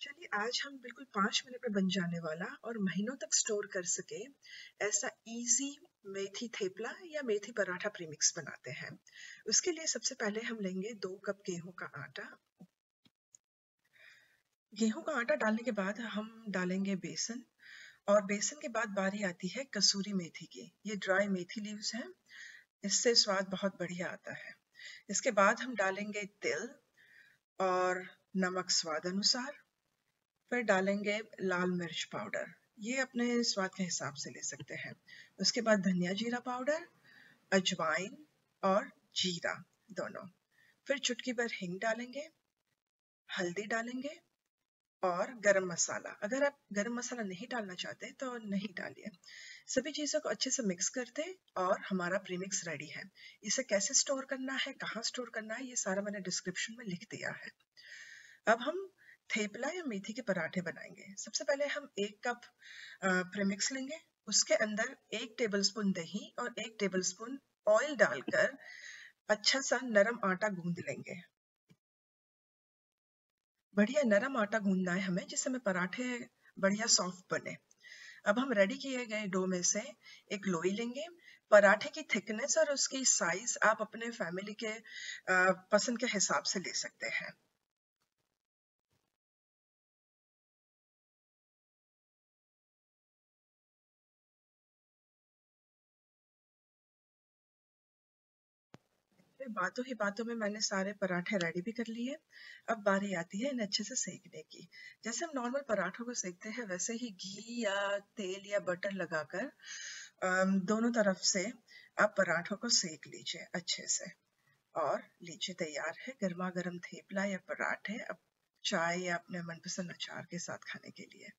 चलिए, आज हम बिल्कुल पाँच मिनट में बन जाने वाला और महीनों तक स्टोर कर सके ऐसा इजी मेथी थेपला या मेथी पराठा प्रीमिक्स बनाते हैं। उसके लिए सबसे पहले हम लेंगे दो कप गेहूँ का आटा। गेहूँ का आटा डालने के बाद हम डालेंगे बेसन और बेसन के बाद बारी आती है कसूरी मेथी की। ये ड्राई मेथी लीव्स हैं। इससे स्वाद बहुत बढ़िया आता है। इसके बाद हम डालेंगे तिल और नमक स्वाद अनुसार। फिर डालेंगे लाल मिर्च पाउडर। ये अपने स्वाद के हिसाब से ले सकते हैं। उसके बाद धनिया जीरा पाउडर, अजवाइन और जीरा दोनों। फिर चुटकी भर हिंग डालेंगे, हल्दी डालेंगे और गरम मसाला। अगर आप गरम मसाला नहीं डालना चाहते तो नहीं डालिए। सभी चीज़ों को अच्छे से मिक्स कर करते और हमारा प्रीमिक्स रेडी है। इसे कैसे स्टोर करना है, कहाँ स्टोर करना है, ये सारा मैंने डिस्क्रिप्शन में लिख दिया है। अब हम थेपला या मेथी के पराठे बनाएँगे। सबसे पहले हम एक कप प्रेमिक्स लेंगे। उसके अंदर एक टेबलस्पून दही और एक टेबलस्पून ऑयल डालकर अच्छा सा नरम आटा गूंद लेंगे। बढ़िया नरम आटा गूंदना है हमें, जिससे हमें पराठे बढ़िया सॉफ्ट बने। अब हम रेडी किए गए डो में से एक लोई लेंगे। पराठे की थिकनेस और उसकी साइज़ आप अपने फैमिली के पसंद के हिसाब से ले सकते हैं। फिर बातों ही बातों में मैंने सारे पराठे रेडी भी कर लिए अब बारी आती है इन्हें अच्छे से सेकने की। जैसे हम नॉर्मल पराठों को सेकते हैं, वैसे ही घी या तेल या बटर लगाकर दोनों तरफ़ से आप पराठों को सेक लीजिए अच्छे से। और लीजिए तैयार है गर्मा गर्म थेपला या पराठे, अब चाय या अपने मनपसंद अचार के साथ खाने के लिए।